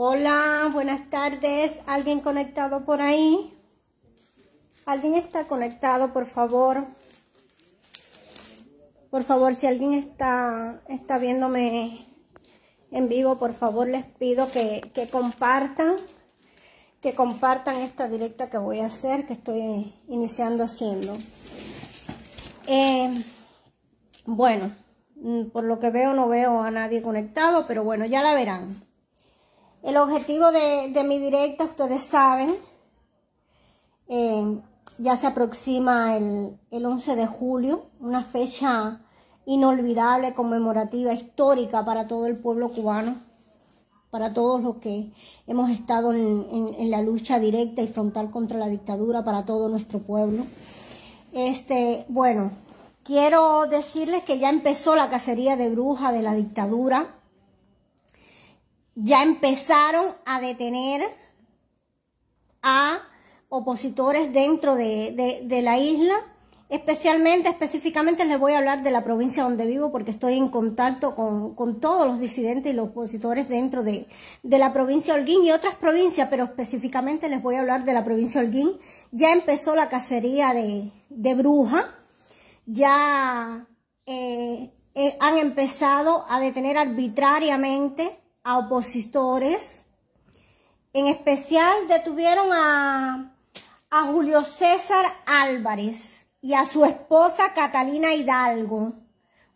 Hola, buenas tardes. ¿Alguien conectado por ahí? ¿Alguien está conectado, por favor? Por favor, si alguien está, está viéndome en vivo, por favor les pido que, que compartan, que compartan esta directa que voy a hacer, que estoy iniciando haciendo. Eh, bueno, mm, por lo que veo no veo a nadie conectado, pero bueno, ya la verán. El objetivo de, mi directa, ustedes saben, eh, ya se aproxima el, el 11 de julio, una fecha inolvidable, conmemorativa, histórica para todo el pueblo cubano, para todos los que hemos estado en, la lucha directa y frontal contra la dictadura, para todo nuestro pueblo. Este, bueno, quiero decirles que ya empezó la cacería de brujas de la dictadura, ya empezaron a detener a opositores dentro de, de la isla, Especialmente, específicamente les voy a hablar de la provincia donde vivo porque estoy en contacto con, todos los disidentes y los opositores dentro de, la provincia de Holguín y otras provincias, pero específicamente les voy a hablar de la provincia de Holguín. Ya empezó la cacería de, bruja, ya eh, eh, han empezado a detener arbitrariamente a opositores. En especial detuvieron a, a Julio César Álvarez y a su esposa Catalina Hidalgo.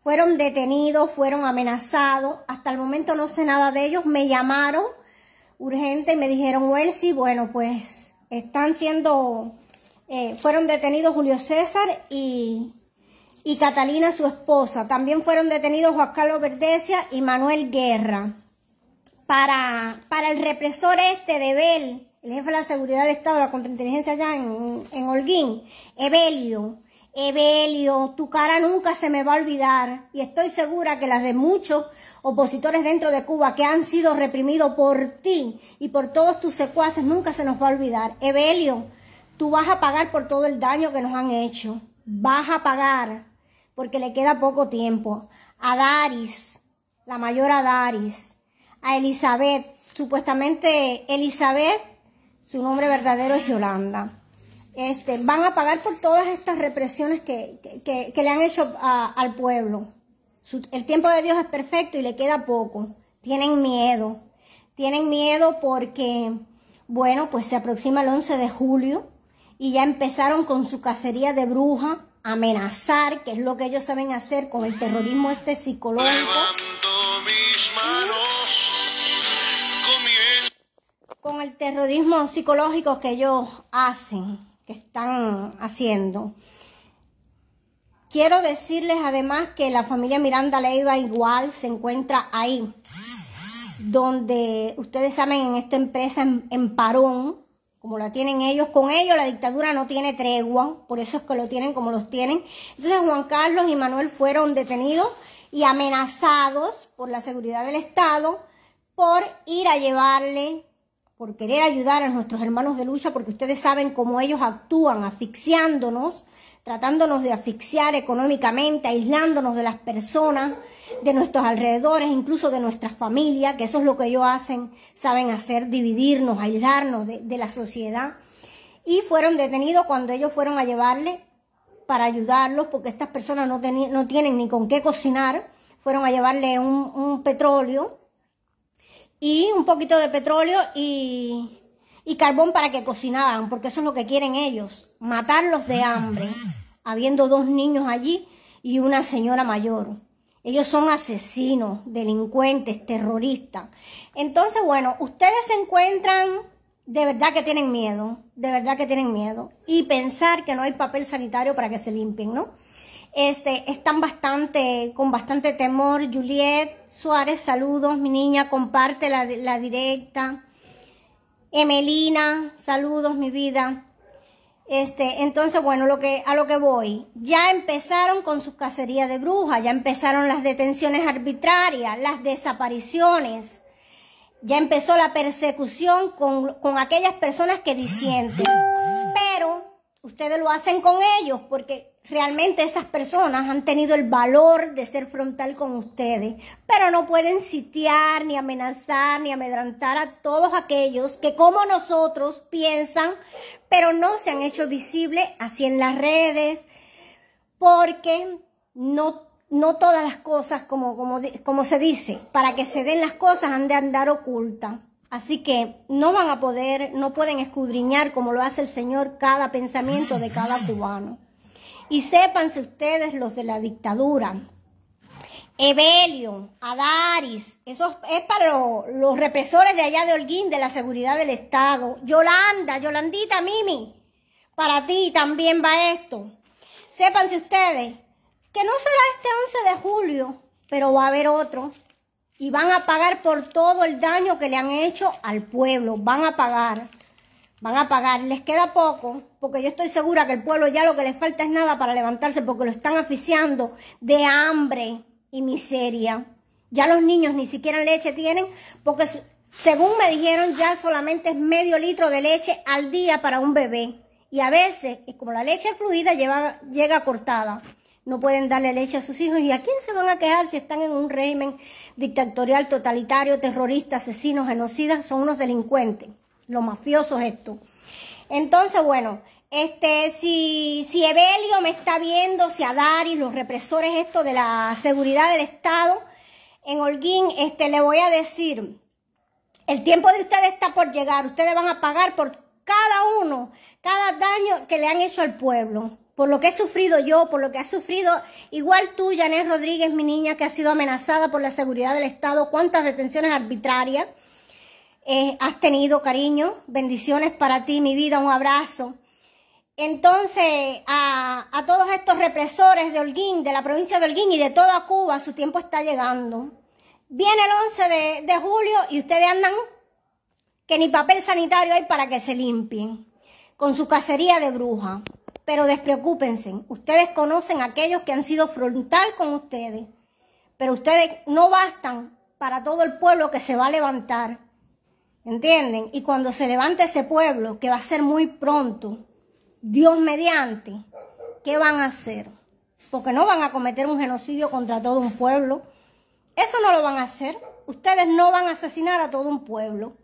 Fueron detenidos, fueron amenazados. Hasta el momento no sé nada de ellos. Me llamaron urgente y me dijeron, Welsi, bueno, pues están siendo, eh, fueron detenidos Julio César y, y Catalina, su esposa. También fueron detenidos Juan Carlos Verdecia y Manuel Guerra. Para, para el represor este de Bel, el jefe de la seguridad del Estado la contrainteligencia allá en, en Holguín, Evelio. Evelio, tu cara nunca se me va a olvidar y estoy segura que las de muchos opositores dentro de Cuba que han sido reprimidos por ti y por todos tus secuaces nunca se nos va a olvidar. Evelio, tú vas a pagar por todo el daño que nos han hecho. Vas a pagar porque le queda poco tiempo. A Daris, la mayor a Daris, a Elizabeth, supuestamente Elizabeth su nombre verdadero es Yolanda. Este, van a pagar por todas estas represiones que, le han hecho al pueblo. el tiempo de Dios es perfecto y le queda poco. Tienen miedo. Tienen miedo porque, bueno, pues se aproxima el 11 de julio y ya empezaron con su cacería de bruja, amenazar, que es lo que ellos saben hacer con el terrorismo este psicológico. mis manos con el terrorismo psicológico que ellos hacen, que están haciendo. Quiero decirles además que la familia Miranda Leiva igual se encuentra ahí, donde ustedes saben en esta empresa en, parón, como la tienen ellos, con ellos la dictadura no tiene tregua, por eso es que lo tienen como los tienen. Entonces Juan Carlos y Manuel fueron detenidos y amenazados por la seguridad del Estado por ir a llevarle por querer ayudar a nuestros hermanos de lucha, porque ustedes saben cómo ellos actúan asfixiándonos, tratándonos de asfixiar económicamente, aislándonos de las personas, de nuestros alrededores, incluso de nuestras familias, que eso es lo que ellos hacen, saben hacer, dividirnos, aislarnos de, la sociedad. Y fueron detenidos cuando ellos fueron a llevarle para ayudarlos, porque estas personas no, no tienen ni con qué cocinar, fueron a llevarle un petróleo y un poquito de petróleo y, carbón para que cocinaran, porque eso es lo que quieren ellos, matarlos de hambre, habiendo dos niños allí y una señora mayor. Ellos son asesinos, delincuentes, terroristas. Entonces, bueno, ustedes se encuentran, de verdad que tienen miedo, de verdad que tienen miedo. Y pensar que no hay papel sanitario para que se limpien, ¿no? Este, están bastante, con bastante temor. Juliet Suárez, saludos, mi niña, comparte la, la directa. Emelina, saludos, mi vida. Este, entonces, bueno, lo que, a lo que voy. Ya empezaron con sus cacerías de brujas, ya empezaron las detenciones arbitrarias, las desapariciones. Ya empezó la persecución con, con aquellas personas que disienten. Pero ustedes lo hacen con ellos porque realmente esas personas han tenido el valor de ser frontal con ustedes, pero no pueden sitiar, ni amenazar, ni amedrantar a todos aquellos que como nosotros piensan, pero no se han hecho visibles así en las redes, porque no, no todas las cosas, como, como, como se dice, para que se den las cosas han de andar ocultas. Así que no van a poder, no pueden escudriñar como lo hace el Señor cada pensamiento de cada cubano. Y sépanse ustedes los de la dictadura. Evelio, Adaris, eso es para los, represores de allá de Holguín, de la seguridad del Estado. Yolanda, Yolandita, Mimi, para ti también va esto. Sépanse ustedes que no será este 11 de julio, pero va a haber otro. Y van a pagar por todo el daño que le han hecho al pueblo. Van a pagar van a pagar, les queda poco, porque yo estoy segura que el pueblo ya lo que les falta es nada para levantarse, porque lo están asfixiando de hambre y miseria. Ya los niños ni siquiera leche tienen, porque según me dijeron ya solamente es medio litro de leche al día para un bebé. Y a veces, como la leche fluida llega cortada, no pueden darle leche a sus hijos. ¿Y a quién se van a quejar si están en un régimen dictatorial, totalitario, terrorista, asesinos, genocidas? Son unos delincuentes los mafiosos esto. Entonces, bueno, este, si, si Evelio me está viendo, si Adari, los represores esto de la seguridad del Estado, en Holguín, este, le voy a decir, el tiempo de ustedes está por llegar, ustedes van a pagar por cada uno, cada daño que le han hecho al pueblo, por lo que he sufrido yo, por lo que ha sufrido igual tú, Janet Rodríguez, mi niña, que ha sido amenazada por la seguridad del Estado, cuántas detenciones arbitrarias, eh, has tenido, cariño. Bendiciones para ti, mi vida, un abrazo. Entonces, a, todos estos represores de Holguín, de la provincia de Holguín y de toda Cuba, su tiempo está llegando. Viene el 11 de, de julio y ustedes andan que ni papel sanitario hay para que se limpien con su cacería de bruja. Pero despreocúpense, ustedes conocen a aquellos que han sido frontal con ustedes, pero ustedes no bastan para todo el pueblo que se va a levantar. ¿Entienden? Y cuando se levante ese pueblo, que va a ser muy pronto, Dios mediante, ¿qué van a hacer? Porque no van a cometer un genocidio contra todo un pueblo. Eso no lo van a hacer. Ustedes no van a asesinar a todo un pueblo.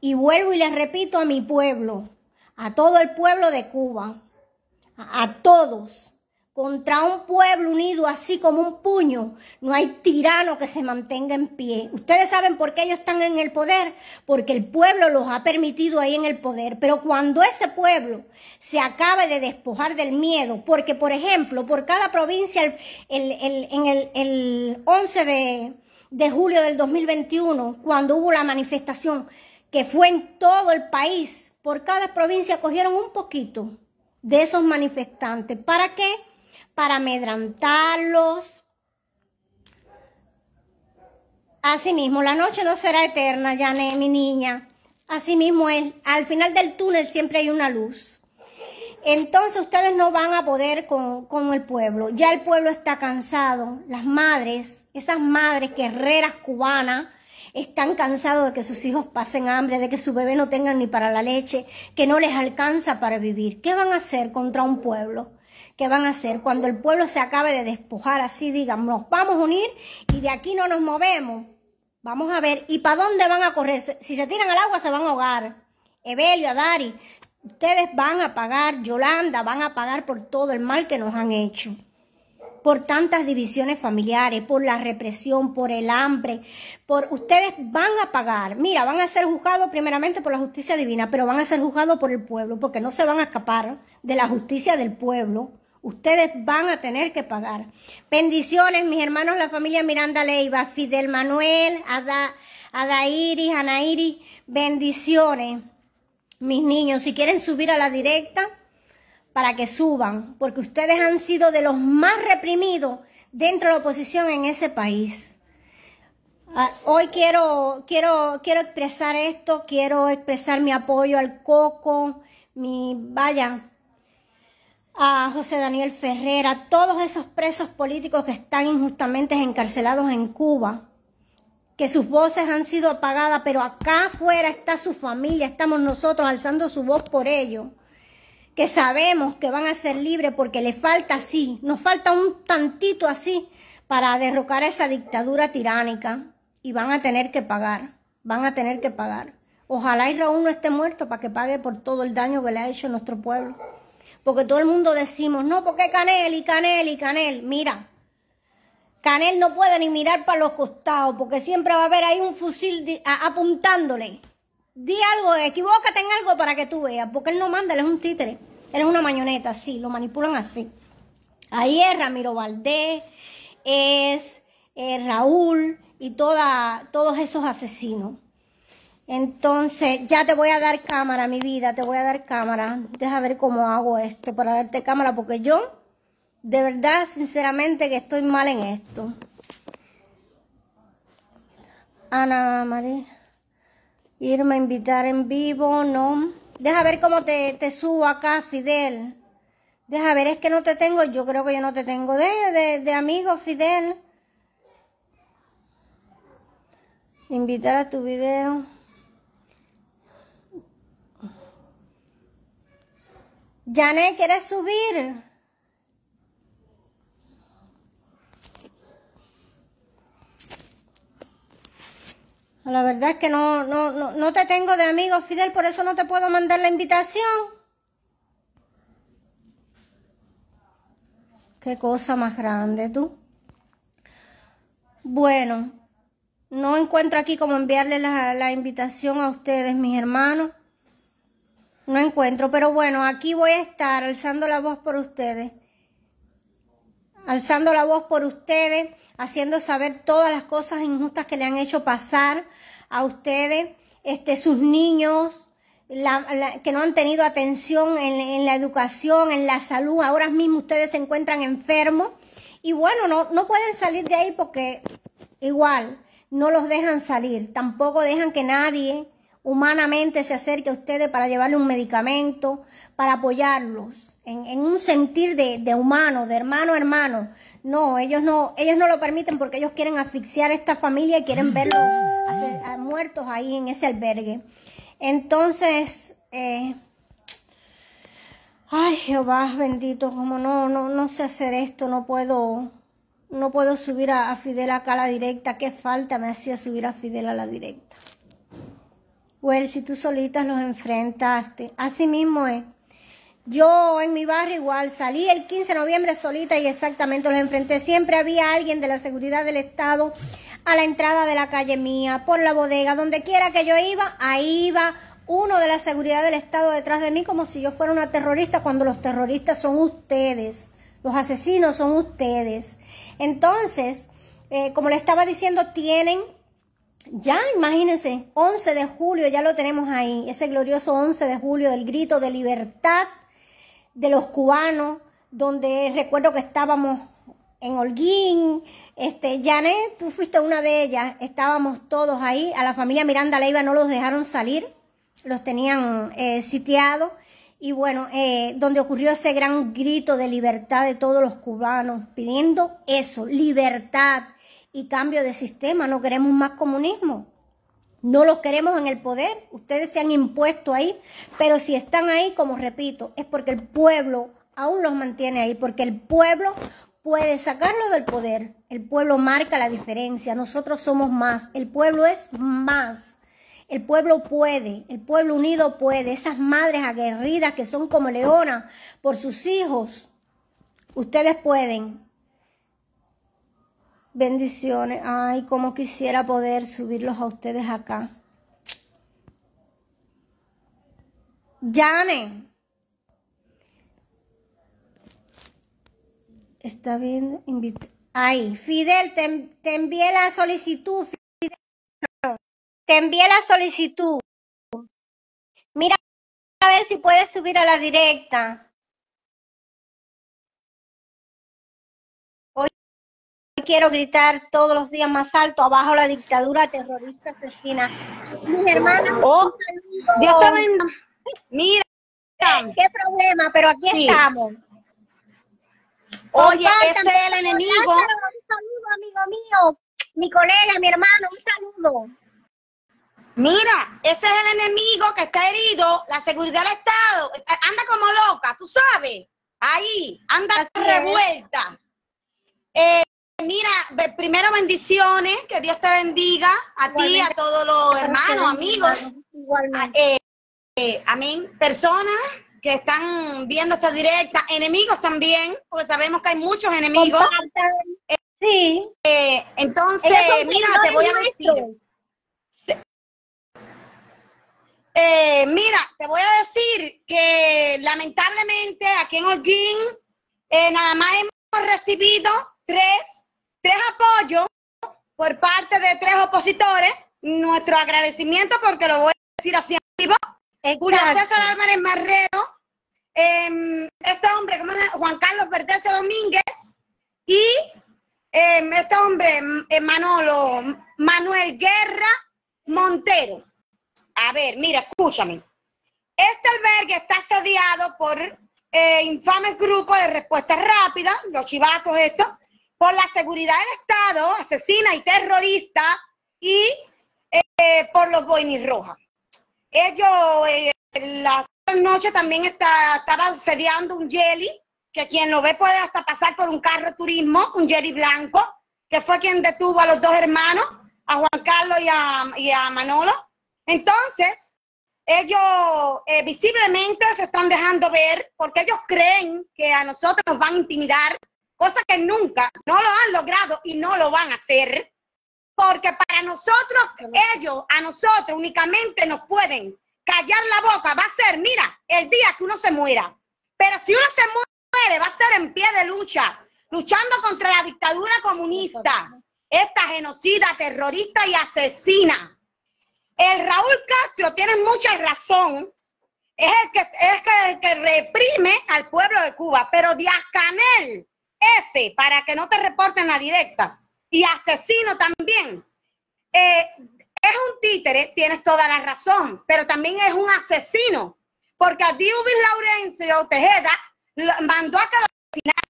Y vuelvo y les repito a mi pueblo, a todo el pueblo de Cuba, a, a todos, contra un pueblo unido así como un puño, no hay tirano que se mantenga en pie. Ustedes saben por qué ellos están en el poder, porque el pueblo los ha permitido ahí en el poder. Pero cuando ese pueblo se acabe de despojar del miedo, porque por ejemplo, por cada provincia, en el, 11 de, de julio del 2021, cuando hubo la manifestación que fue en todo el país, por cada provincia cogieron un poquito de esos manifestantes. ¿Para qué? Para amedrantarlos. Asimismo, la noche no será eterna, Janet, mi niña. Asimismo, él, al final del túnel siempre hay una luz. Entonces ustedes no van a poder con, con el pueblo. Ya el pueblo está cansado. Las madres, esas madres guerreras cubanas, están cansados de que sus hijos pasen hambre, de que su bebé no tengan ni para la leche, que no les alcanza para vivir. ¿Qué van a hacer contra un pueblo? ¿Qué van a hacer cuando el pueblo se acabe de despojar así, digan, nos vamos a unir y de aquí no nos movemos. Vamos a ver, ¿y para dónde van a correr? Si se tiran al agua se van a ahogar. Evelio, Adari, ustedes van a pagar, Yolanda, van a pagar por todo el mal que nos han hecho. Por tantas divisiones familiares, por la represión, por el hambre, por ustedes van a pagar. Mira, van a ser juzgados primeramente por la justicia divina, pero van a ser juzgados por el pueblo, porque no se van a escapar de la justicia del pueblo. Ustedes van a tener que pagar. Bendiciones, mis hermanos, la familia Miranda Leiva, Fidel Manuel, Ada, Adairi, Anairi. Bendiciones, mis niños. Si quieren subir a la directa, para que suban, porque ustedes han sido de los más reprimidos dentro de la oposición en ese país. Ah, hoy quiero, quiero, quiero expresar esto, quiero expresar mi apoyo al Coco, mi, vaya, a José Daniel Ferrera, todos esos presos políticos que están injustamente encarcelados en Cuba, que sus voces han sido apagadas, pero acá afuera está su familia, estamos nosotros alzando su voz por ellos, que sabemos que van a ser libres porque le falta así, nos falta un tantito así para derrocar esa dictadura tiránica y van a tener que pagar, van a tener que pagar. Ojalá y Raúl no esté muerto para que pague por todo el daño que le ha hecho a nuestro pueblo. Porque todo el mundo decimos, no, porque Canel y Canel y Canel. Mira, Canel no puede ni mirar para los costados porque siempre va a haber ahí un fusil apuntándole. Di algo, equivócate en algo para que tú veas, porque él no manda, él es un títere. Él es una mañoneta, sí, lo manipulan así. Ahí es Ramiro Valdés, es Raúl y toda, todos esos asesinos. Entonces, ya te voy a dar cámara, mi vida, te voy a dar cámara. Deja ver cómo hago esto para darte cámara, porque yo, de verdad, sinceramente, que estoy mal en esto. Ana María, irme a invitar en vivo, no. Deja ver cómo te, subo acá, Fidel. Deja ver, es que no te tengo, yo creo que yo no te tengo de, de, de amigo, Fidel. Invitar a tu video. Janet, ¿quieres subir? La verdad es que no, no, no, no te tengo de amigo, Fidel, por eso no te puedo mandar la invitación. Qué cosa más grande, tú. Bueno, no encuentro aquí cómo enviarle la, la invitación a ustedes, mis hermanos. No encuentro, pero bueno, aquí voy a estar alzando la voz por ustedes. Alzando la voz por ustedes, haciendo saber todas las cosas injustas que le han hecho pasar a ustedes, este, sus niños, que no han tenido atención en, en, la educación, en la salud. Ahora mismo ustedes se encuentran enfermos y bueno, no, no pueden salir de ahí porque igual no los dejan salir. Tampoco dejan que nadie humanamente se acerque a ustedes para llevarle un medicamento, para apoyarlos en, un sentir de, humano, de hermano a hermano. No, ellos no, ellos no lo permiten porque ellos quieren asfixiar a esta familia y quieren verlos muertos ahí en ese albergue. Entonces, eh, ay Jehová bendito, como no, no, no sé hacer esto, no puedo, no puedo subir a, a Fidel acá a la directa. Qué falta me hacía subir a Fidel a la directa. Well, si tú solitas los enfrentaste. Así mismo es. Yo en mi barrio igual salí el 15 de noviembre solita y exactamente los enfrenté. Siempre había alguien de la seguridad del Estado a la entrada de la calle mía, por la bodega, donde quiera que yo iba, ahí iba uno de la seguridad del Estado detrás de mí como si yo fuera una terrorista cuando los terroristas son ustedes. Los asesinos son ustedes. Entonces, eh, como le estaba diciendo, tienen ya, imagínense, 11 de julio, ya lo tenemos ahí, ese glorioso 11 de julio del grito de libertad de los cubanos, donde recuerdo que estábamos en Holguín, este, Janet, tú fuiste una de ellas, estábamos todos ahí, a la familia Miranda Leiva no los dejaron salir, los tenían eh, sitiados, y bueno, eh, donde ocurrió ese gran grito de libertad de todos los cubanos, pidiendo eso, libertad, y cambio de sistema. No queremos más comunismo. No lo queremos en el poder. Ustedes se han impuesto ahí. Pero si están ahí, como repito, es porque el pueblo aún los mantiene ahí. Porque el pueblo puede sacarlo del poder. El pueblo marca la diferencia. Nosotros somos más. El pueblo es más. El pueblo puede, el pueblo unido puede. Esas madres aguerridas que son como leonas por sus hijos, ustedes pueden. Bendiciones. Ay, como quisiera poder subirlos a ustedes acá. Jane. Está bien. Ay, Fidel, te, te, envié la solicitud. Te envié la solicitud. Mira a ver si puedes subir a la directa. Quiero gritar todos los días más alto, abajo la dictadura terrorista asesina. Mis hermanas, oh, Dios te bendiga. Mira. ¿Qué problema? Pero aquí estamos. Oye, ese es el enemigo. Un saludo, amigo mío, mi colega, mi hermano, un saludo. Mira, ese es el enemigo que está herido, la seguridad del Estado, anda como loca, tú sabes, ahí, anda revuelta. Eh, mira, primero bendiciones, que Dios te bendiga, a ti, a todos los hermanos, amigos. Eh, eh, amén. Personas que están viendo esta directa, enemigos también, porque sabemos que hay muchos enemigos. sí. entonces, mira, te voy a decir. Eh, mira, te voy a decir que lamentablemente aquí en Holguín eh, nada más hemos recibido tres, tres apoyos por parte de tres opositores. Nuestro agradecimiento porque lo voy a decir así en vivo. Julio César Álvarez Marrero, em, este hombre, ¿cómo es? Juan Carlos Verdes Domínguez y em, este hombre, Manolo, Manuel Guerra Montero. A ver, mira, escúchame. Este albergue está asediado por eh, infames grupos de respuesta rápida, los chivatos estos, por la seguridad del Estado, asesina y terrorista, y eh, por los boinis rojas. Ellos, eh, la noche también está, estaba asediando un jelly, que quien lo ve puede hasta pasar por un carro de turismo, un jelly blanco, que fue quien detuvo a los dos hermanos, a Juan Carlos y a Manolo entonces, ellos eh, visiblemente se están dejando ver porque ellos creen que a nosotros nos van a intimidar, cosa que nunca, no lo han logrado y no lo van a hacer, porque para nosotros, ellos, a nosotros únicamente nos pueden callar la boca, va a ser, mira, el día que uno se muera. Pero si uno se muere, va a ser en pie de lucha, luchando contra la dictadura comunista, esta genocida, terrorista y asesina el Raúl Castro tiene mucha razón, es el que, es el que reprime al pueblo de Cuba, pero Díaz Canel, ese, para que no te reporten la directa, y asesino también, eh, es un títere, tienes toda la razón, pero también es un asesino, porque a Diubis Laurencio Tejeda mandó a que lo asesinaran.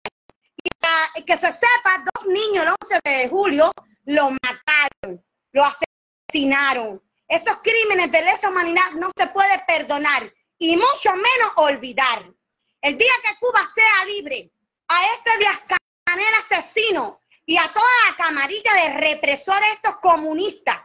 Y que se sepa, dos niños el 11 de julio lo mataron, lo asesinaron. Esos crímenes de lesa humanidad no se puede perdonar y mucho menos olvidar. El día que Cuba sea libre, a este Díaz Canel asesino y a toda la camarilla de represores estos comunistas,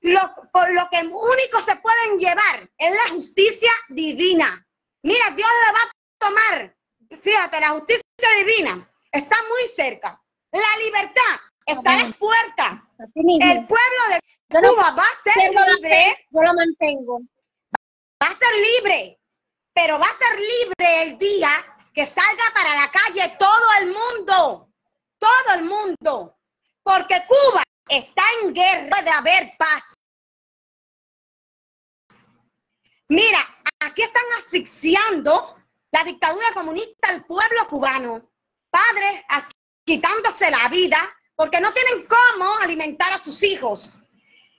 lo, por lo que único se pueden llevar es la justicia divina. Mira, Dios le va a tomar, fíjate, la justicia divina está muy cerca. La libertad está en puerta. El pueblo de Cuba va a ser libre. Yo lo mantengo. Va a ser libre, pero va a ser libre el día que salga para la calle todo el mundo, todo el mundo, porque Cuba está en guerra de haber paz. Mira, aquí están asfixiando la dictadura comunista al pueblo cubano. Padres quitándose la vida porque no tienen cómo alimentar a sus hijos.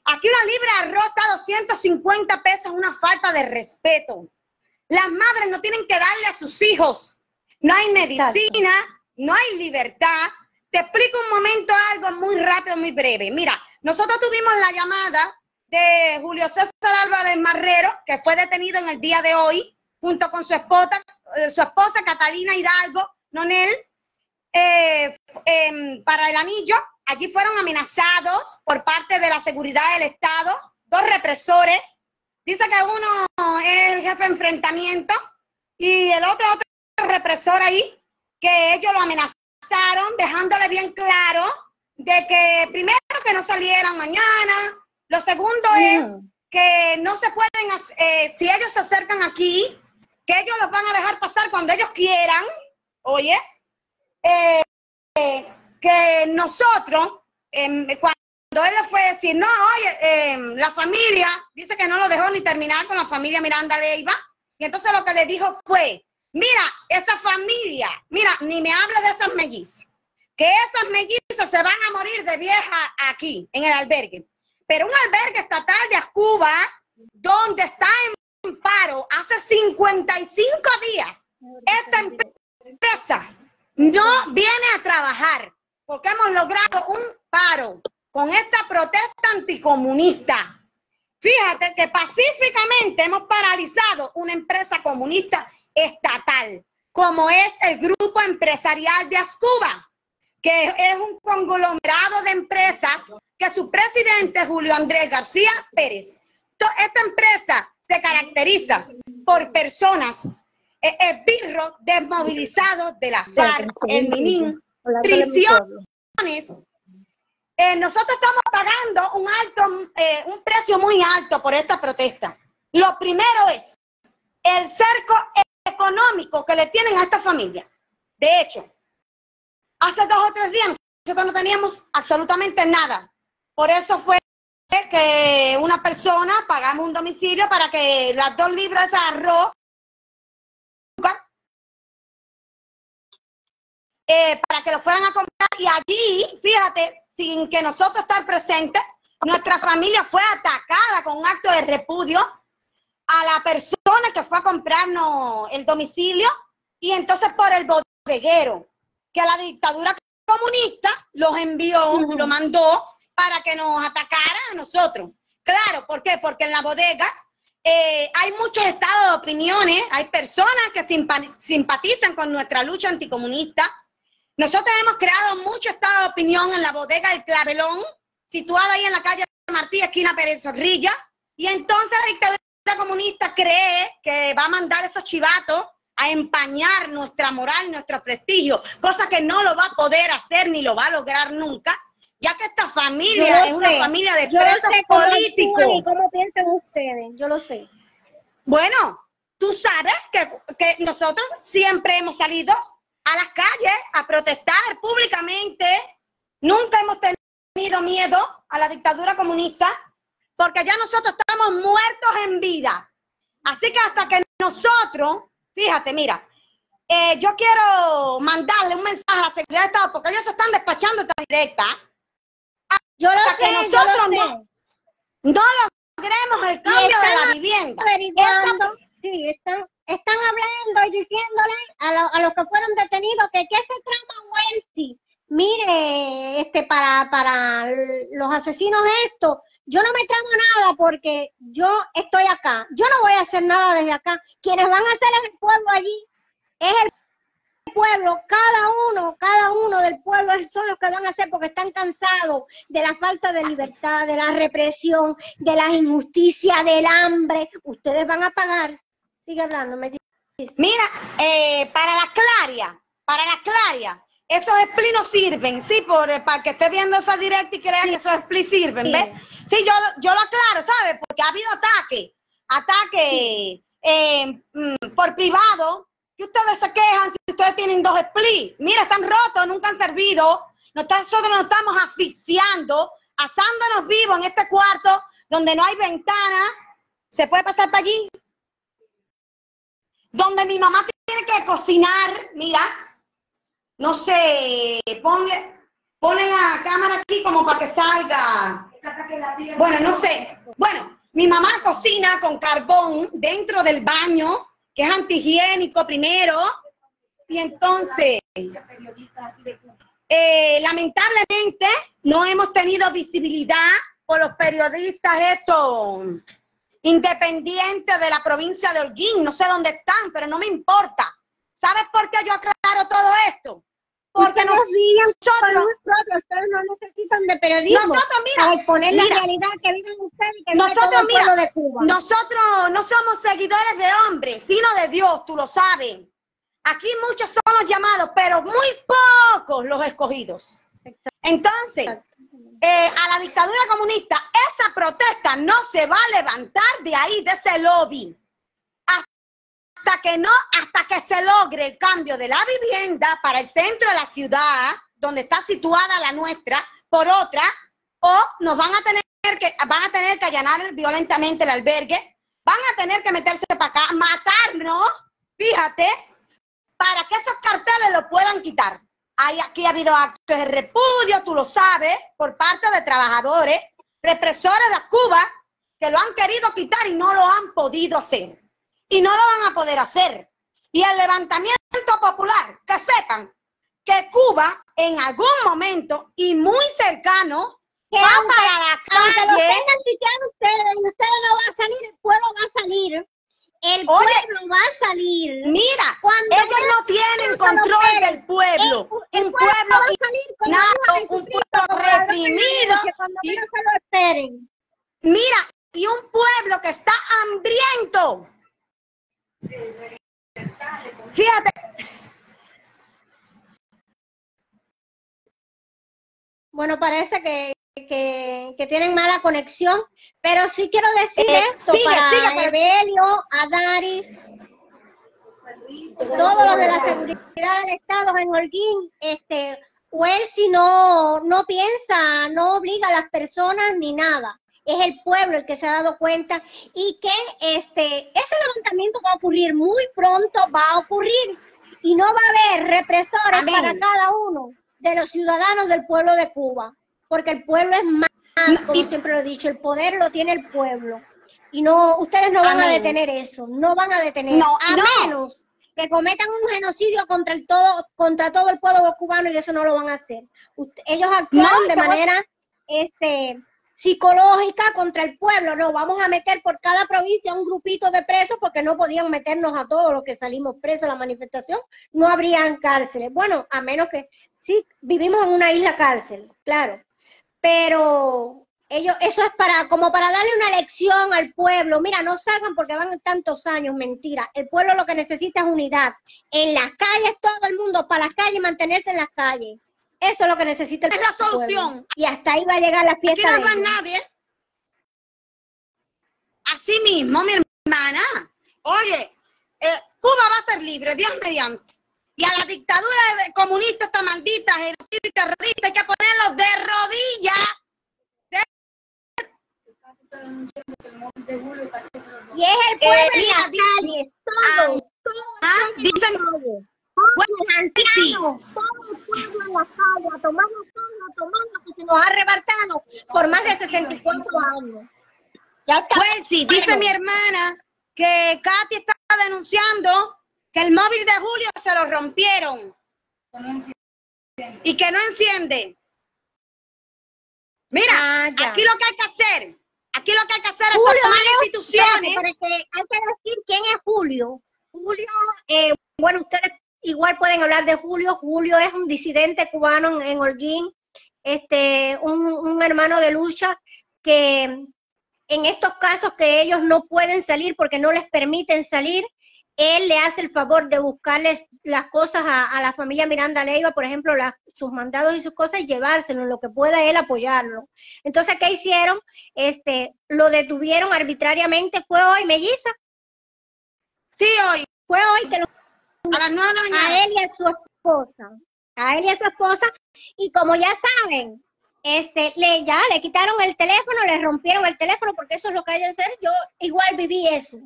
Aquí una libra de arroz está 250 pesos, una falta de respeto. Las madres no tienen que darle a sus hijos. No hay medicina, no hay libertad. Te explico un momento algo muy rápido, muy breve. Mira, nosotros tuvimos la llamada de Julio César Álvarez Marrero, que fue detenido en el día de hoy, junto con su esposa, eh, su esposa Catalina Hidalgo, Nonel, eh, em, para el anillo. Allí fueron amenazados por parte de la seguridad del Estado, dos represores. Dice que uno es el jefe de enfrentamiento y el otro, otro represor ahí, que ellos lo amenazaron, dejándole bien claro de que primero que no salieran mañana, lo segundo es que no se pueden, eh, si ellos se acercan aquí, que ellos los van a dejar pasar cuando ellos quieran, oye, eh, que nosotros, em, cuando él le fue a decir, no, oye, em, la familia, dice que no lo dejó ni terminar con la familia Miranda Leiva, y entonces lo que le dijo fue, mira, esa familia, mira, ni me hable de esas mellizas, que esas mellizas se van a morir de vieja aquí, en el albergue. Pero un albergue estatal de Cuba, donde está en paro hace 55 días, esta empresa no viene a trabajar porque hemos logrado un paro con esta protesta anticomunista. fíjate que pacíficamente hemos paralizado una empresa comunista estatal, como es el Grupo Empresarial de Ascuba, que es un conglomerado de empresas que su presidente Julio Andrés García Pérez. Esta empresa se caracteriza por personas, eh, esbirros desmovilizados de la FARC, el MININ, prisiones. Eh, nosotros estamos pagando un alto, eh, un precio muy alto por esta protesta. Lo primero es el cerco económico que le tienen a esta familia. De hecho, hace dos o tres días nosotros no teníamos absolutamente nada. Por eso fue que una persona pagamos un domicilio para que las dos libras de arroz eh, para que lo fueran a comprar y allí, fíjate, sin que nosotros estar presentes, nuestra familia fue atacada con un acto de repudio a la persona que fue a comprarnos el domicilio y entonces por el bodeguero, que la dictadura comunista los envió, lo mandó para que nos atacara a nosotros. Claro, ¿por qué? Porque en la bodega eh, hay muchos estados de opiniones, hay personas que simpatizan con nuestra lucha anticomunista. Nosotros hemos creado mucho estado de opinión en la bodega del Clavelón, situada ahí en la calle Martí, esquina Pérez Zorrilla, y entonces la dictadura comunista cree que va a mandar esos chivatos a empañar nuestra moral, nuestro prestigio, cosa que no lo va a poder hacer ni lo va a lograr nunca, ya que esta familia es una familia de presos políticos. ¿Cómo piensan ustedes? Yo lo sé. Bueno, tú sabes que, que nosotros siempre hemos salido a las calles a protestar públicamente. Nunca hemos tenido miedo a la dictadura comunista porque ya nosotros estamos muertos en vida. Así que hasta que nosotros, fíjate, mira, eh, yo quiero mandarle un mensaje a la seguridad de Estado porque ellos se están despachando esta directa yo lo sé, nosotros no, no logremos el cambio de la vivienda. sí, están, están hablando y diciéndole a, a, los que fueron detenidos que qué se trama Wensi. Mire, este, para, para los asesinos esto, yo no me tramo nada porque yo estoy acá. Yo no voy a hacer nada desde acá. Quienes van a hacer el pueblo allí es el pueblo, cada uno, cada uno del pueblo son los que van a hacer porque están cansados de la falta de libertad, de la represión, de la injusticia, del hambre. Ustedes van a pagar. Sigue hablando, me dice. Mira, eh, para la claria, para la claria, esos split no sirven, sí, por, eh, para que esté viendo esa directa y crea que esos split sirven, sí. ¿ves? Sí, yo, yo lo aclaro, ¿sabes? Porque ha habido ataque, ataque eh, mm, por privado, que ustedes se quejan si ustedes tienen dos splits. Mira, están rotos, nunca han servido. Nosotros nos estamos asfixiando, asándonos vivos en este cuarto donde no hay ventana. ¿Se puede pasar para allí? Donde mi mamá tiene que cocinar, mira. No sé, ponle, la cámara aquí como para que salga. Bueno, no sé. Bueno, mi mamá cocina con carbón dentro del baño que es antihigiénico primero, y entonces, eh, lamentablemente, no hemos tenido visibilidad por los periodistas estos independientes de la provincia de Holguín. No sé dónde están, pero no me importa. ¿Sabes por qué yo aclaro todo esto? Porque nos, nosotros, ustedes no necesitan de periodismo. Nosotros, mira, poner la realidad que viven ustedes y que nosotros, mira, de Cuba. Nosotros no somos seguidores de hombres, sino de Dios, tú lo sabes. Aquí muchos son los llamados, pero muy pocos los escogidos. Entonces, eh, a la dictadura comunista, esa protesta no se va a levantar de ahí, de ese lobby hasta que no, hasta que se logre el cambio de la vivienda para el centro de la ciudad, donde está situada la nuestra, por otra, o nos van a tener que, van a tener que allanar violentamente el albergue, van a tener que meterse para acá, matarnos, fíjate, para que esos carteles lo puedan quitar. Hay, aquí ha habido actos de repudio, tú lo sabes, por parte de trabajadores, represores de Cuba, que lo han querido quitar y no lo han podido hacer y no lo van a poder hacer. Y el levantamiento popular, que sepan que Cuba en algún momento y muy cercano que va aunque, para la calle. Lo tengan ustedes ustedes pueblo va a salir. Mira, Cuando ellos no tienen control del pueblo. El- el un pueblo pueblo va a salir con nato, un pueblo reprimido. Cuando menos se lo esperen. Mira, y un pueblo que está hambriento. Fíjate, Bueno, parece que, que, que tienen mala conexión, pero sí quiero decir Eh, esto sigue, para sigue, pero- Evelio, a Daris, todos los de la seguridad del Estado en Holguín, este, o él si no, no piensa, no obliga a las personas ni nada. Es el pueblo el que se ha dado cuenta y que este, ese levantamiento va a ocurrir muy pronto, va a ocurrir y no va a haber represores Amén. para cada uno de los ciudadanos del pueblo de Cuba, porque el pueblo es más, como siempre lo he dicho, el poder lo tiene el pueblo. Y no, ustedes no van a detener eso, no van a detener, No, a no. menos que cometan un genocidio contra el todo, contra todo el pueblo cubano y eso no lo van a hacer. Ellos actuaron No, de manera este psicológica contra el pueblo, no, vamos a meter por cada provincia un grupito de presos porque no podían meternos a todos los que salimos presos a la manifestación, no habrían cárceles. Bueno, a menos que sí, vivimos en una isla cárcel, claro, pero ellos, eso es para, como para darle una lección al pueblo. Mira, no salgan porque van tantos años, mentira. El pueblo lo que necesita es unidad. En las calles, todo el mundo para las calles, mantenerse en las calles. Eso es lo que necesita el Es la pueblo. solución. Y hasta ahí va a llegar la aquí fiesta. no de va nadie. Así mismo, mi hermana. Oye, eh, Cuba va a ser libre, Dios mediante. Y a la dictadura de- comunista, esta maldita, genocida y terrorista, hay que ponerlos de rodillas. Y es el pueblo Eh, en dice- calles, todo, todo dicen, bueno, sí. todo el pueblo en la calle, a tomar la calle, a tomar lo que se nos ha arrebatado por más de 64 años. Ya está. Pues sí, dice Bueno. mi hermana que Katy está denunciando que el móvil de Julio se lo rompieron y que no enciende. Mira, Ah, aquí lo que hay que hacer, aquí lo que hay que hacer es Julio, instituciones. pero es que hay que decir quién es Julio. Julio, eh, bueno, ustedes igual pueden hablar de Julio. Julio es un disidente cubano en, Holguín, este, un, un hermano de lucha que en estos casos que ellos no pueden salir porque no les permiten salir, él le hace el favor de buscarles las cosas a, a la familia Miranda Leiva, por ejemplo, sus mandados y sus cosas, y llevárselos, en lo que pueda él apoyarlo. Entonces, ¿qué hicieron? Este, lo detuvieron arbitrariamente, fue hoy, melliza, Sí, hoy, fue hoy que lo a las nueve de la a mañana. él y a su esposa, a él y a su esposa, y como ya saben, este, le, ya le quitaron el teléfono, le rompieron el teléfono, porque eso es lo que hay que hacer, yo igual viví eso.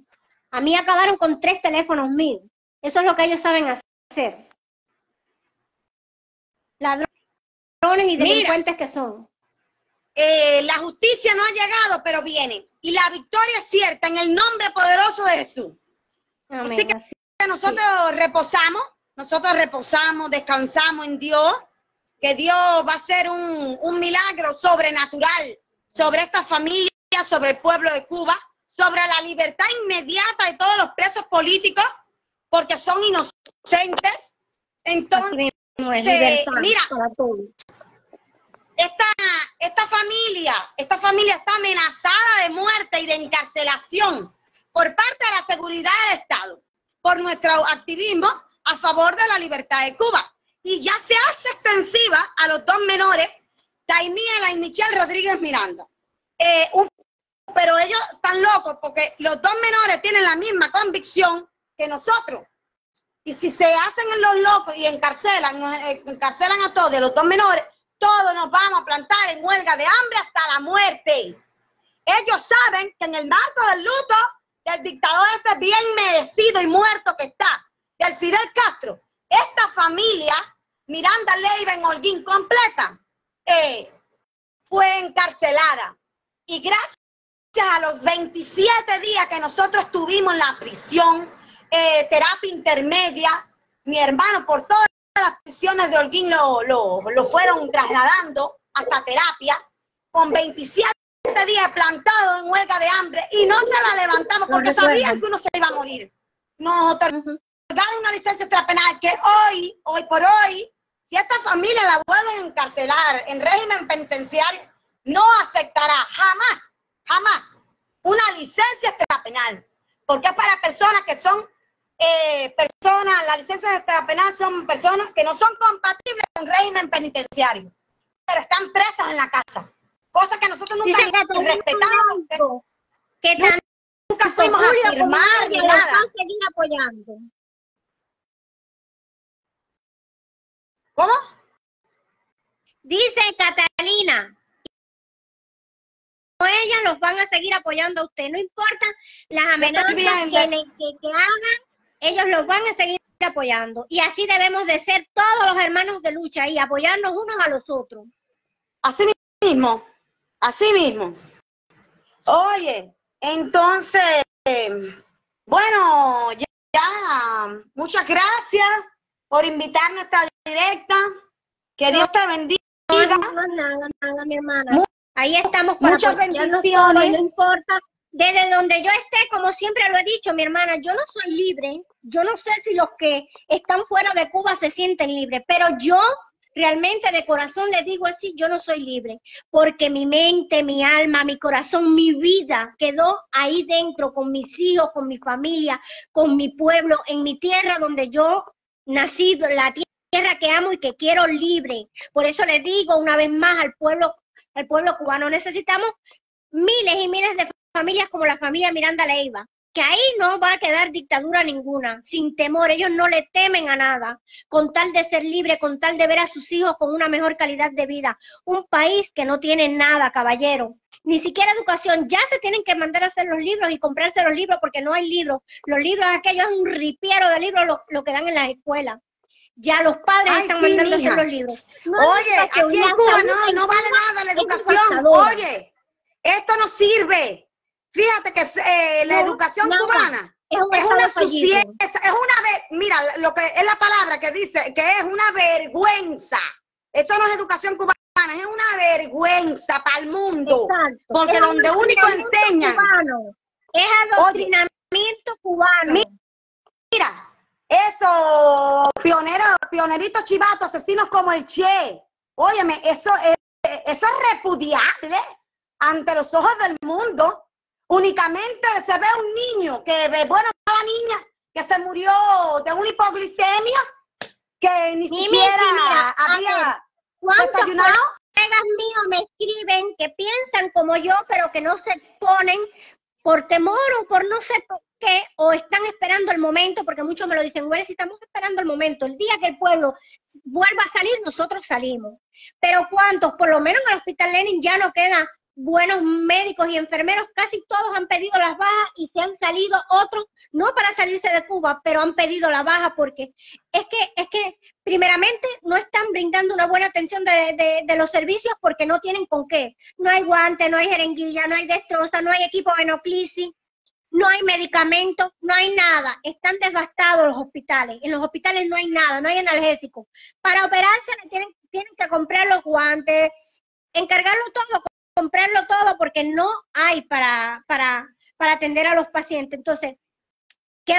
A mí acabaron con tres teléfonos míos, eso es lo que ellos saben hacer. Ladrones y Mira. delincuentes que son. Eh, la justicia no ha llegado, pero viene. Y la victoria es cierta en el nombre poderoso de Jesús. Amén, Así que- así. Nosotros reposamos, nosotros reposamos, descansamos en Dios, que Dios va a hacer un, un milagro sobrenatural sobre esta familia, sobre el pueblo de Cuba, sobre la libertad inmediata de todos los presos políticos, porque son inocentes. Entonces, es, mira, esta familia, esta familia está amenazada de muerte y de encarcelación por parte de la seguridad del Estado, por nuestro activismo a favor de la libertad de Cuba. Y ya se hace extensiva a los dos menores, Taimía y Michelle Rodríguez Miranda. Eh, pero ellos están locos porque los dos menores tienen la misma convicción que nosotros. Y si se hacen en los locos y encarcelan, nos, eh, encarcelan a todos, los dos menores, todos nos vamos a plantar en huelga de hambre hasta la muerte. Ellos saben que en el marco del luto del dictador este bien merecido y muerto que está, del Fidel Castro, esta familia, Miranda Leiva en Holguín completa, eh, fue encarcelada. Y gracias a los 27 días que nosotros tuvimos en la prisión, eh, terapia intermedia, mi hermano por todas las prisiones de Holguín lo, lo, lo fueron trasladando hasta terapia, con 27 siete días plantado en huelga de hambre y no se la levantamos porque sabían que uno se iba a morir. Nos otorgaron una licencia extrapenal que hoy, hoy por hoy, si esta familia la vuelven a encarcelar en régimen penitenciario, no aceptará jamás, jamás una licencia extrapenal, porque es para personas que son eh, personas, las licencias extrapenal son personas que no son compatibles con régimen penitenciario, pero están presas en la casa, cosa que nosotros nunca Dice Catalina respetamos, que que nunca fuimos a firmar ni nada. seguir apoyando. ¿Cómo? Dice Catalina, como ella los van a seguir apoyando a usted. No importa las amenazas que, le- que- que hagan, ellos los van a seguir apoyando. Y así debemos de ser todos los hermanos de lucha y apoyarnos unos a los otros. Así mismo, así mismo. Oye, entonces, bueno, ya, ya, muchas gracias por invitarnos a esta directa. Que Dios te bendiga. No, no, nada, nada, mi hermana. Ahí estamos para muchas bendiciones. no importa. Desde donde yo esté, como siempre lo he dicho, mi hermana, yo no soy libre. Yo no sé si los que están fuera de Cuba se sienten libres, pero yo realmente de corazón les digo así, yo no soy libre, porque mi mente, mi alma, mi corazón, mi vida quedó ahí dentro con mis hijos, con mi familia, con mi pueblo, en mi tierra donde yo nací, la tierra que amo y que quiero libre. Por eso les digo una vez más al pueblo, al pueblo cubano, necesitamos miles y miles de familias como la familia Miranda Leiva, que ahí no va a quedar dictadura ninguna, sin temor, ellos no le temen a nada, con tal de ser libre, con tal de ver a sus hijos con una mejor calidad de vida. Un país que no tiene nada, caballero, ni siquiera educación, ya se tienen que mandar a hacer los libros y comprarse los libros porque no hay libros. Los libros aquellos es un ripiero de libros lo, lo que dan en las escuelas. Ya los padres Ay, están sí, mandando a mija. hacer los libros. No Oye, aquí en Cuba no, no vale nada la educación. Oye, esto no sirve. Fíjate que eh, la No, educación cubana Es un es estado una suciedad, es una mira, lo que es la palabra que dice que es una vergüenza. Eso no es educación cubana, es una vergüenza para el mundo. Exacto. Porque Es donde único enseñan. cubano. Es adoctrinamiento cubano. Mi- Mira, eso, pioneros, pioneritos chivatos, asesinos como el Che. Óyeme, eso es, eso es repudiable ante los ojos del mundo. Únicamente se ve un niño que, bueno, la niña que se murió de una hipoglicemia, que ni siquiera mira, ver, había ¿Cuántos desayunado. colegas míos me escriben que piensan como yo, pero que no se ponen por temor o por no sé por qué, o están esperando el momento, porque muchos me lo dicen, bueno, si estamos esperando el momento, el día que el pueblo vuelva a salir, nosotros salimos. Pero ¿cuántos? Por lo menos en el Hospital Lenin ya no quedan buenos médicos y enfermeros, casi todos han pedido las bajas y se han salido otros, no para salirse de Cuba, pero han pedido la baja porque es que, es que primeramente no están brindando una buena atención de, de- los servicios porque no tienen con qué. No hay guantes, no hay jeringuilla, no hay destroza, no hay equipo de enoclisis, no hay medicamentos, no hay nada. Están devastados los hospitales. En los hospitales no hay nada, no hay analgésicos. Para operarse tienen, tienen que comprar los guantes, encargarlo todo, comprarlo todo porque no hay para, para, para atender a los pacientes. Entonces, ¿qué,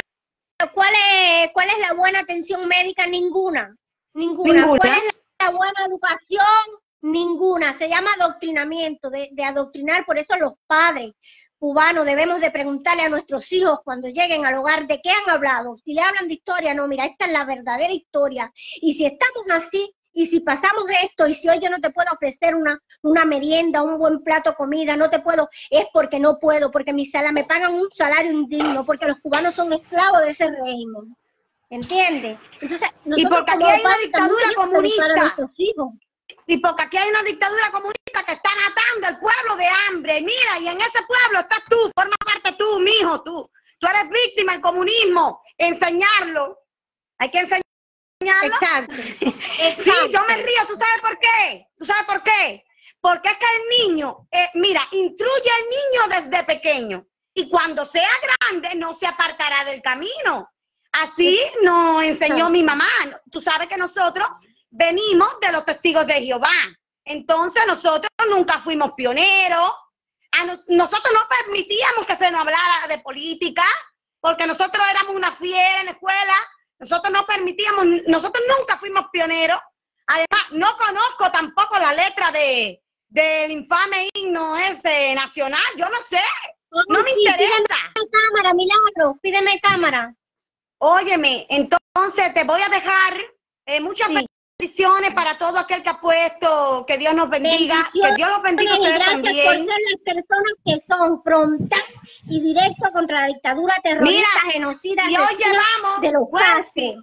cuál, es, ¿cuál es la buena atención médica? Ninguna. Ninguna. Ninguna. ¿Cuál es la buena educación? Ninguna. Se llama adoctrinamiento, de, de adoctrinar. Por eso los padres cubanos debemos de preguntarle a nuestros hijos cuando lleguen al hogar de qué han hablado. Si le hablan de historia, no, mira, esta es la verdadera historia. Y si estamos así, y si pasamos esto, y si hoy yo no te puedo ofrecer una, una merienda, un buen plato de comida, no te puedo, es porque no puedo, porque mi sala me pagan un salario indigno, porque los cubanos son esclavos de ese régimen. ¿Entiendes? Entonces, Y porque aquí hay una dictadura comunista. Y porque aquí hay una dictadura comunista que está matando al pueblo de hambre. Mira, y en ese pueblo estás tú, forma parte tú, mijo, tú. Tú eres víctima del comunismo. Enseñarlo. Hay que enseñarlo. Exacto. Sí, yo me río. ¿Tú sabes por qué? ¿Tú sabes por qué? Porque es que el niño, eh, mira, instruye al niño desde pequeño. Y cuando sea grande, no se apartará del camino. Así nos enseñó mi mamá. Tú sabes que nosotros venimos de los testigos de Jehová. Entonces nosotros nunca fuimos pioneros. a nos- nosotros no permitíamos que se nos hablara de política, porque nosotros éramos una fiera en la escuela, nosotros no permitíamos, nosotros nunca fuimos pioneros. Además, no conozco tampoco la letra de del infame himno ese nacional, yo no sé, no me interesa. Pídeme cámara, milagro, pídeme cámara. Óyeme, entonces te voy a dejar eh, muchas Sí. bendiciones para todo aquel que ha puesto, que Dios nos bendiga, que Dios los bendiga a ustedes gracias por también. ser las personas que son frontal y directo contra la dictadura terrorista, Mira, genocida, Y hoy llevamos, de los Castro.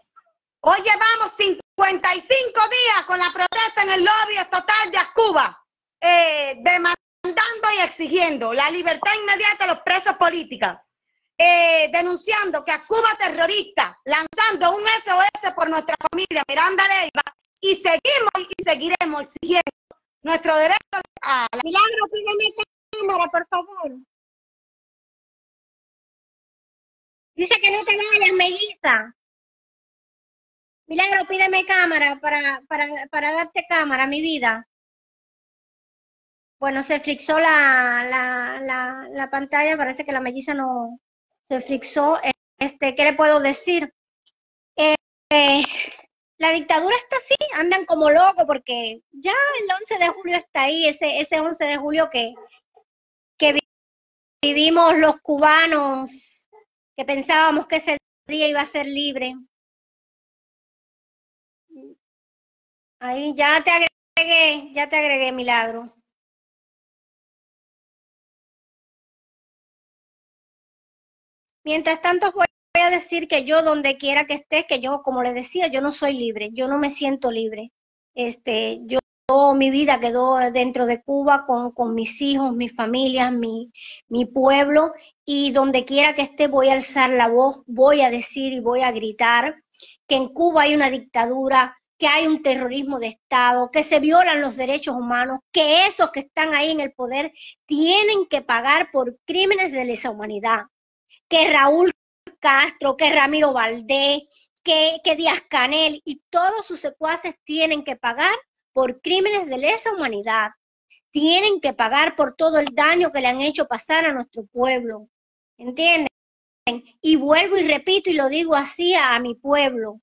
hoy llevamos 55 días con la protesta en el lobby estatal de Cuba, eh, demandando y exigiendo la libertad inmediata de los presos políticos, eh, denunciando que a Cuba terrorista, lanzando un SOS por nuestra familia Miranda Leiva, y seguimos y seguiremos exigiendo nuestro derecho a la Milagro, pídeme cámara, por favor. Dice que no te vayas, melliza. Milagro, pídeme cámara para, para, para darte cámara, mi vida. Bueno, se frixó la, la, la, la pantalla, parece que la melliza no se frixó. Este, ¿qué le puedo decir? Eh, la dictadura está así, andan como locos porque ya el 11 de julio está ahí, ese, ese 11 de julio que, que vi- vivimos los cubanos, que pensábamos que ese día iba a ser libre. Ahí ya te agregué, ya te agregué, Milagro. Mientras tanto, voy a decir que yo, donde quiera que estés, que yo, como les decía, yo no soy libre, yo no me siento libre. Este, yo, mi vida quedó dentro de Cuba con, con mis hijos, mi familia, mi, mi pueblo, y donde quiera que esté voy a alzar la voz, voy a decir y voy a gritar que en Cuba hay una dictadura, que hay un terrorismo de Estado, que se violan los derechos humanos, que esos que están ahí en el poder tienen que pagar por crímenes de lesa humanidad, que Raúl Castro, que Ramiro Valdés, que, que Díaz Canel y todos sus secuaces tienen que pagar por crímenes de lesa humanidad. Tienen que pagar por todo el daño que le han hecho pasar a nuestro pueblo. ¿Entienden? Y vuelvo y repito y lo digo así a, mi pueblo.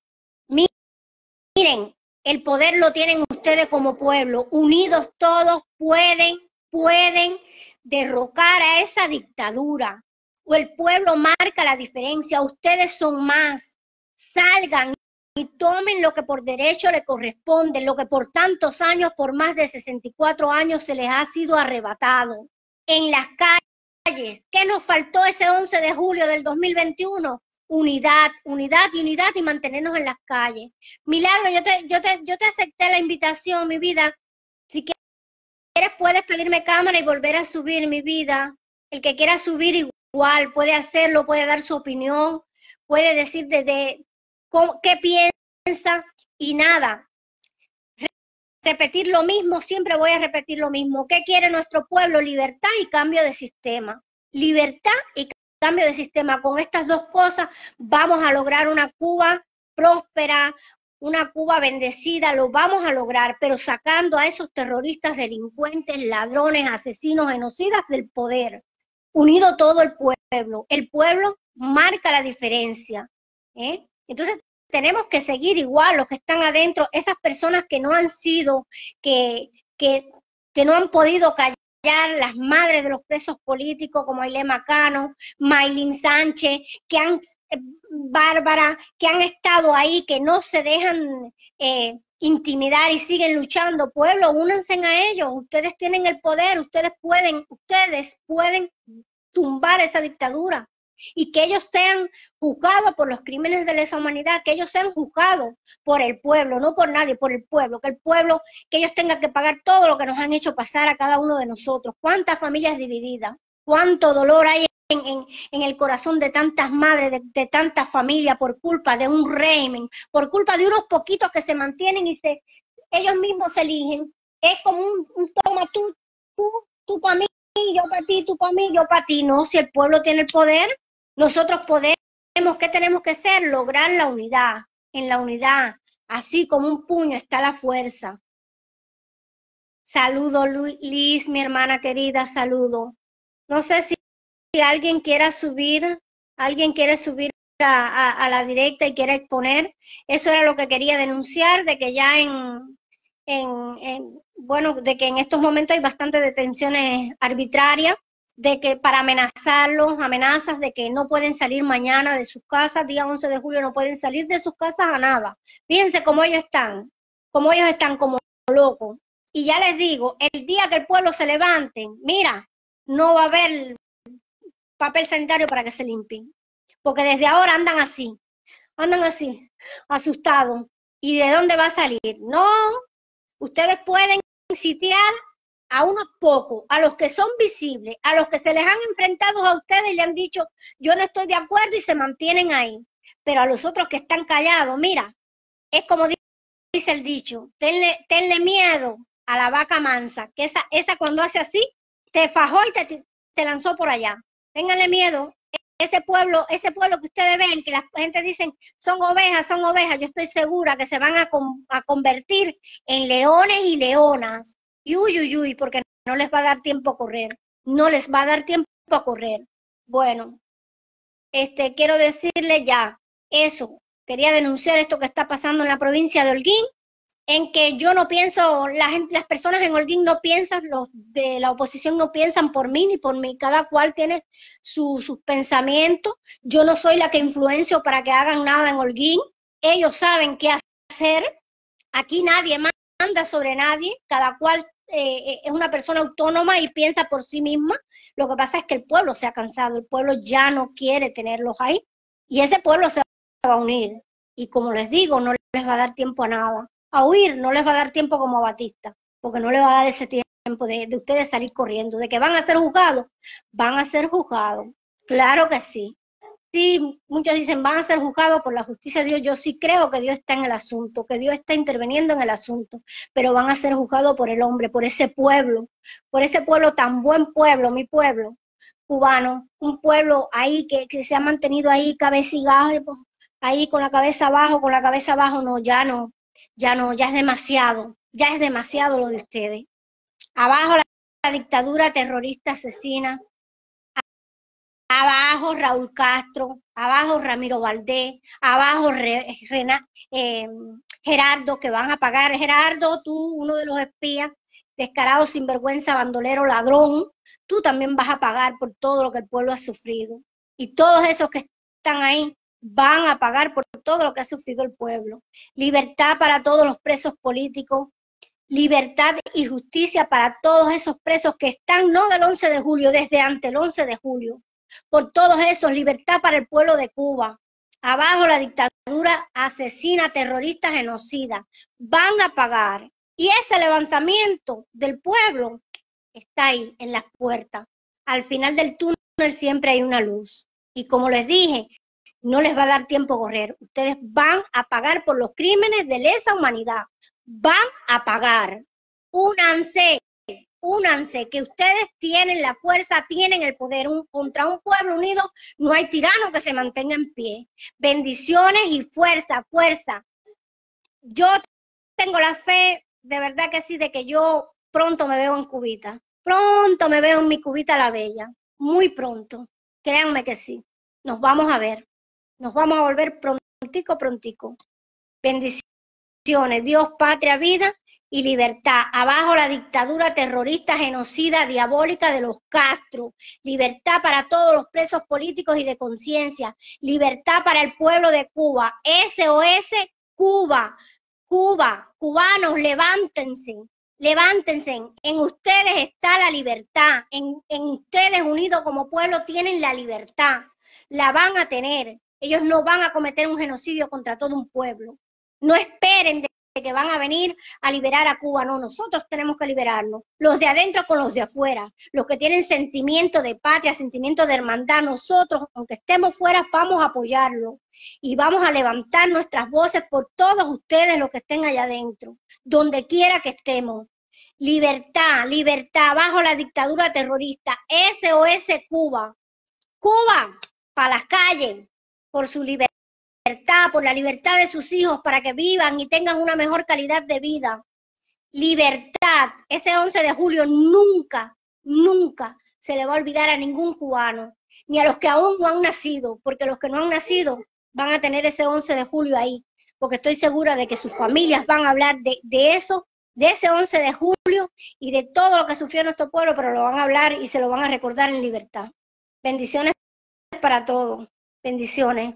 Miren, el poder lo tienen ustedes como pueblo. Unidos todos pueden, pueden derrocar a esa dictadura o el pueblo marca la diferencia, ustedes son más, salgan y tomen lo que por derecho le corresponde, lo que por tantos años, por más de 64 años se les ha sido arrebatado. En las calles, ¿qué nos faltó ese 11 de julio del 2021? Unidad, unidad y unidad y mantenernos en las calles. Milagro, yo te, yo te, yo te acepté la invitación, mi vida. Si quieres, puedes pedirme cámara y volver a subir mi vida. El que quiera subir igual puede hacerlo, puede dar su opinión, puede decir desde qué piensa y nada. Repetir lo mismo, siempre voy a repetir lo mismo. ¿Qué quiere nuestro pueblo? Libertad y cambio de sistema. Libertad y cambio de sistema. Con estas dos cosas vamos a lograr una Cuba próspera, una Cuba bendecida, lo vamos a lograr, pero sacando a esos terroristas, delincuentes, ladrones, asesinos, genocidas del poder unido todo el pueblo. El pueblo marca la diferencia. ¿eh? Entonces, tenemos que seguir igual los que están adentro, esas personas que no han sido, que, que, que no han podido callar, las madres de los presos políticos como Ailema Cano, Maylin Sánchez, que han, eh, Bárbara, que han estado ahí, que no se dejan eh, intimidar y siguen luchando. Pueblo, únanse a ellos. Ustedes tienen el poder, ustedes pueden, ustedes pueden tumbar esa dictadura y que ellos sean juzgados por los crímenes de lesa humanidad, que ellos sean juzgados por el pueblo, no por nadie, por el pueblo, que el pueblo, que ellos tengan que pagar todo lo que nos han hecho pasar a cada uno de nosotros. ¿Cuántas familias divididas? ¿Cuánto dolor hay en, el corazón de tantas madres, de, de tantas familias por culpa de un régimen, por culpa de unos poquitos que se mantienen y se, ellos mismos se eligen? Es como un, un toma tú, tú, tú para mí, yo para ti, tú para mí, yo para ti. No, si el pueblo tiene el poder, nosotros podemos, ¿qué tenemos que hacer? Lograr la unidad. En la unidad, así como un puño está la fuerza. Saludo, Liz, mi hermana querida, saludo. No sé si, alguien quiera subir, alguien quiere subir a la directa y quiere exponer. Eso era lo que quería denunciar, de que ya en, en, en- bueno, de que en estos momentos hay bastantes detenciones arbitrarias, de que para amenazarlos, amenazas de que no pueden salir mañana de sus casas, día 11 de julio no pueden salir de sus casas a nada. Fíjense cómo ellos están, cómo ellos están como locos. Y ya les digo, el día que el pueblo se levante, mira, no va a haber papel sanitario para que se limpien, porque desde ahora andan así, andan así, asustados. ¿Y de dónde va a salir? No, ustedes pueden sitiar a unos pocos, a los que son visibles, a los que se les han enfrentado a ustedes y le han dicho, yo no estoy de acuerdo y se mantienen ahí. Pero a los otros que están callados, mira, es como di- dice el dicho, tenle, tenle miedo a la vaca mansa, que esa, esa cuando hace así, te fajó y te, te lanzó por allá. Ténganle miedo. Ese pueblo, ese pueblo que ustedes ven, que la gente dicen son ovejas, son ovejas, yo estoy segura que se van a, a convertir en leones y leonas. Y porque no les va a dar tiempo a correr. No les va a dar tiempo a correr. Bueno, este, quiero decirle ya eso. Quería denunciar esto que está pasando en la provincia de Holguín, en que yo no pienso, las personas en Holguín no piensan, los de la oposición no piensan por mí ni por mí, cada cual tiene su- sus pensamientos. Yo no soy la que influencio para que hagan nada en Holguín. Ellos saben qué hacer. Aquí nadie manda sobre nadie, cada cual eh, eh, es una persona autónoma y piensa por sí misma. Lo que pasa es que el pueblo se ha cansado, el pueblo ya no quiere tenerlos ahí y ese pueblo se va a unir. Y como les digo, no les va a dar tiempo a nada. A huir no les va a dar tiempo como a Batista, porque no les va a dar ese tiempo de, de ustedes salir corriendo. De que van a ser juzgados, van a ser juzgados. Claro que sí. Sí, muchos dicen van a ser juzgados por la justicia de Dios. Yo sí creo que Dios está en el asunto, que Dios está interviniendo en el asunto, pero van a ser juzgados por el hombre, por ese pueblo, por ese pueblo tan buen pueblo, mi pueblo cubano, un pueblo ahí que, que se ha mantenido ahí cabecigajo, ahí con la cabeza abajo, con la cabeza abajo, no, ya no, ya no, ya es demasiado, ya es demasiado lo de ustedes. Abajo la, la dictadura terrorista asesina, abajo Raúl Castro, abajo Ramiro Valdés, abajo Re- eh, Gerardo, que van a pagar. Gerardo, tú, uno de los espías, descarado, sinvergüenza, bandolero, ladrón, tú también vas a pagar por todo lo que el pueblo ha sufrido. Y todos esos que están ahí van a pagar por todo lo que ha sufrido el pueblo. Libertad para todos los presos políticos, libertad y justicia para todos esos presos que están no del 11 de julio, desde antes el 11 de julio. Por todos esos, libertad para el pueblo de Cuba. Abajo la dictadura asesina, terrorista, genocida. Van a pagar. Y ese levantamiento del pueblo está ahí en las puertas. Al final del túnel siempre hay una luz. Y como les dije, no les va a dar tiempo a correr. Ustedes van a pagar por los crímenes de lesa humanidad. Van a pagar. Únanse, únanse, que ustedes tienen la fuerza, tienen el poder. Contra un pueblo unido no hay tirano que se mantenga en pie. Bendiciones y fuerza, fuerza. Yo tengo la fe, de verdad que sí, de que yo pronto me veo en cubita. Pronto me veo en mi cubita la bella. Muy pronto. Créanme que sí. Nos vamos a ver. Nos vamos a volver prontico, prontico. Bendiciones. Dios, patria, vida y libertad. Abajo la dictadura terrorista, genocida, diabólica de los Castro. Libertad para todos los presos políticos y de conciencia. Libertad para el pueblo de Cuba. SOS Cuba. Cuba. Cubanos, levántense. Levántense. En ustedes está la libertad. En, en ustedes unidos como pueblo tienen la libertad. La van a tener. Ellos no van a cometer un genocidio contra todo un pueblo. No esperen que van a venir a liberar a Cuba, no, nosotros tenemos que liberarnos, los de adentro con los de afuera, los que tienen sentimiento de patria, sentimiento de hermandad, nosotros, aunque estemos fuera, vamos a apoyarlo. Y vamos a levantar nuestras voces por todos ustedes los que estén allá adentro, donde quiera que estemos. Libertad, libertad, bajo la dictadura terrorista, SOS Cuba, Cuba, para las calles, por su libertad libertad, por la libertad de sus hijos para que vivan y tengan una mejor calidad de vida. Libertad. Ese 11 de julio nunca, nunca se le va a olvidar a ningún cubano, ni a los que aún no han nacido, porque los que no han nacido van a tener ese 11 de julio ahí, porque estoy segura de que sus familias van a hablar de, de eso, de ese 11 de julio y de todo lo que sufrió nuestro pueblo, pero lo van a hablar y se lo van a recordar en libertad. Bendiciones para todos. Bendiciones.